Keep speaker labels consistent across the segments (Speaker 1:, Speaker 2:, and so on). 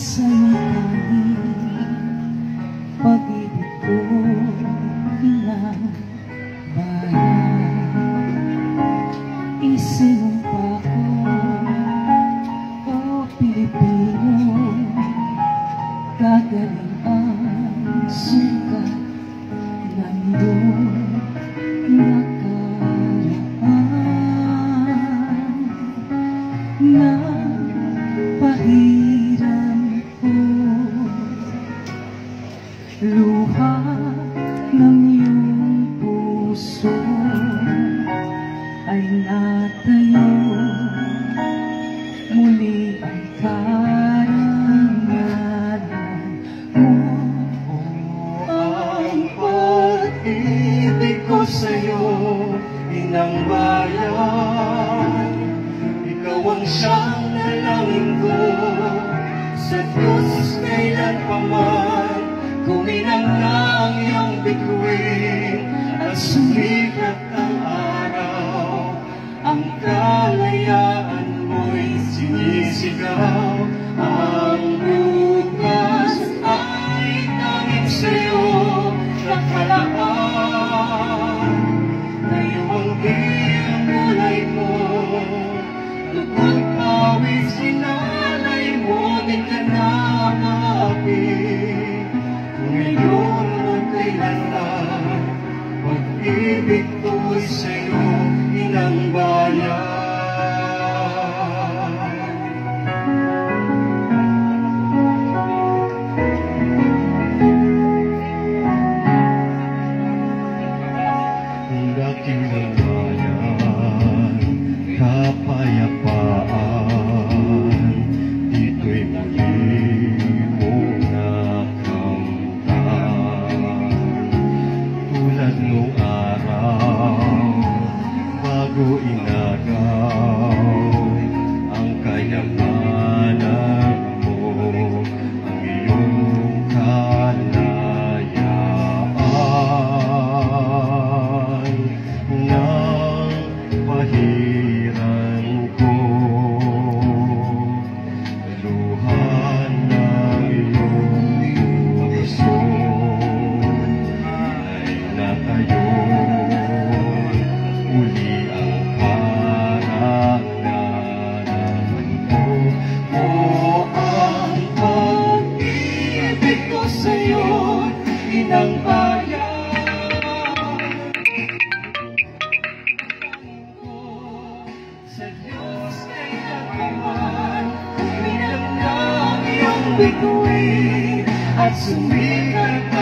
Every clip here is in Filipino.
Speaker 1: sa'yo tanging pag-ibig ko bilang bayan. Isip Tinatayo muli ang karangalan. Mo Ang pag-ibig ko sa'yo, inang bayan. Ikaw ang siyang nalangin ko. Sa Diyos kailanpaman Kung inang na iyong bituin at sumikat ang araw. ko inagaw ang kanyang I'd soon be.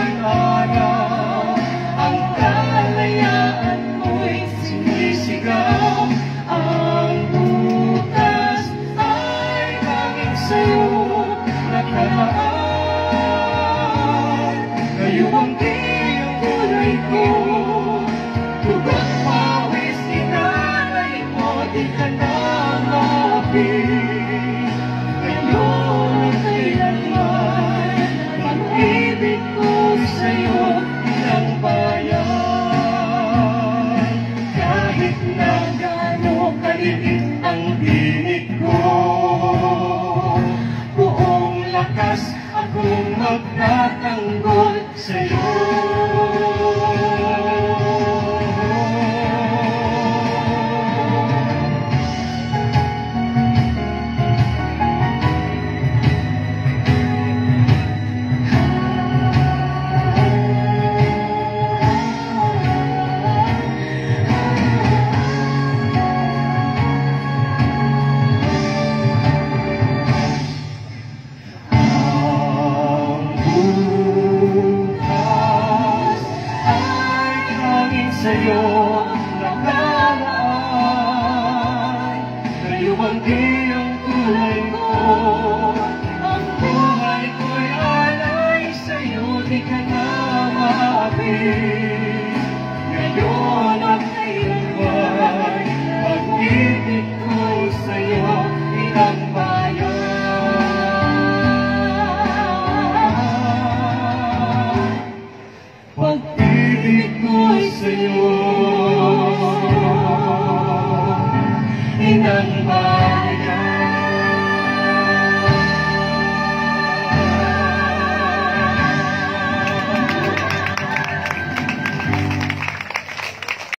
Speaker 1: Kumagka sa'yo ang nakalaan Sa'yo ang di Senhor.